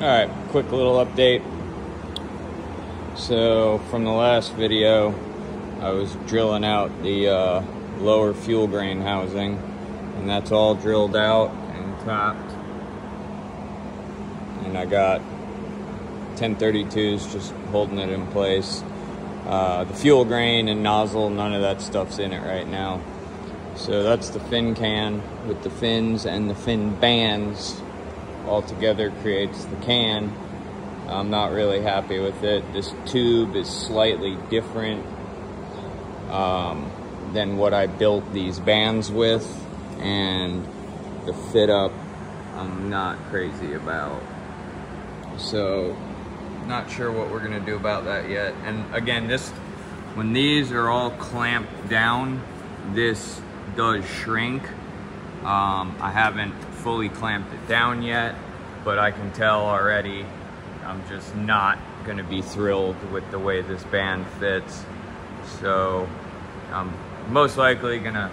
All right, quick little update. So from the last video, I was drilling out the uh, lower fuel grain housing, and that's all drilled out and tapped. And I got 1032s just holding it in place. Uh, the fuel grain and nozzle, none of that stuff's in it right now. So that's the fin can with the fins and the fin bands all together creates the can. I'm not really happy with it. This tube is slightly different um, than what I built these bands with and the fit up I'm not crazy about. So not sure what we're gonna do about that yet. And again, this when these are all clamped down, this does shrink. Um, I haven't fully clamped it down yet, but I can tell already I'm just not gonna be thrilled with the way this band fits. So I'm most likely gonna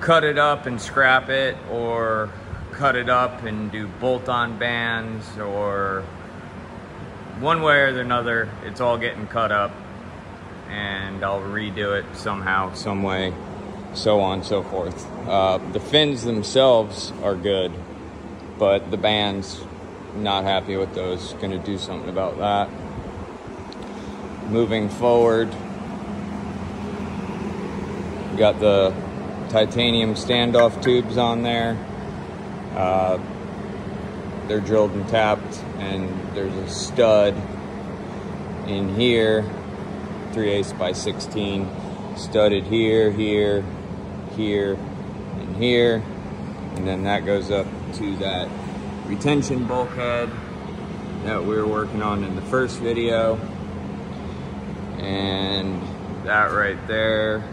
cut it up and scrap it or cut it up and do bolt-on bands or one way or another, it's all getting cut up and I'll redo it somehow, some way so on and so forth. Uh, the fins themselves are good, but the band's not happy with those. Going to do something about that. Moving forward, got the titanium standoff tubes on there. Uh, they're drilled and tapped, and there's a stud in here, 3 8 by 16, studded here, here, here, and here. And then that goes up to that retention bulkhead that we were working on in the first video. And that right there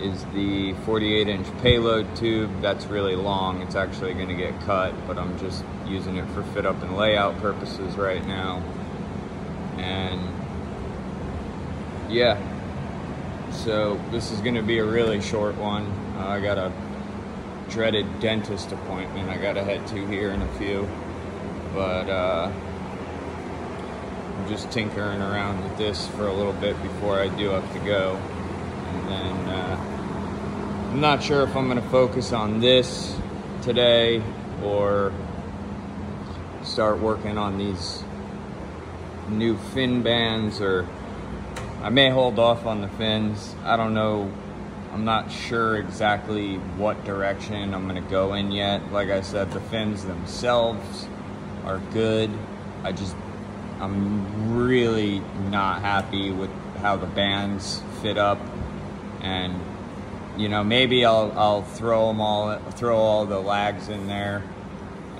is the 48 inch payload tube. That's really long. It's actually gonna get cut, but I'm just using it for fit up and layout purposes right now. And yeah, so this is gonna be a really short one. I got a dreaded dentist appointment I gotta head to here in a few. But uh, I'm just tinkering around with this for a little bit before I do have to go. And then uh, I'm not sure if I'm gonna focus on this today or start working on these new fin bands or I may hold off on the fins. I don't know. I'm not sure exactly what direction I'm going to go in yet. Like I said, the fins themselves are good. I just, I'm really not happy with how the bands fit up. And, you know, maybe I'll, I'll throw them all, throw all the lags in there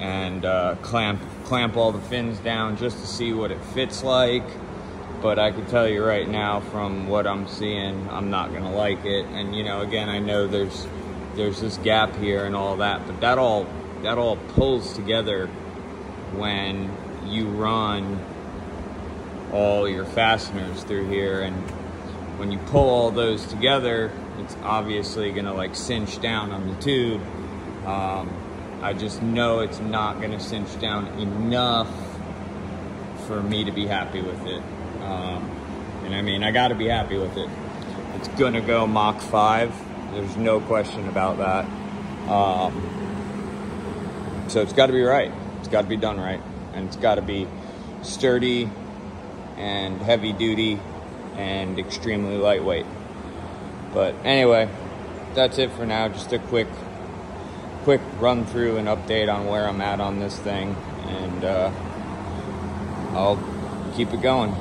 and uh, clamp, clamp all the fins down just to see what it fits like but I can tell you right now from what I'm seeing, I'm not gonna like it. And you know, again, I know there's there's this gap here and all that, but that all that all pulls together when you run all your fasteners through here. And when you pull all those together it's obviously gonna like cinch down on the tube. Um, I just know it's not gonna cinch down enough for me to be happy with it um, and I mean, I got to be happy with it. It's going to go Mach 5. There's no question about that. Um, so it's got to be right. It's got to be done right. And it's got to be sturdy and heavy duty and extremely lightweight. But anyway, that's it for now. Just a quick, quick run through and update on where I'm at on this thing. And uh, I'll keep it going.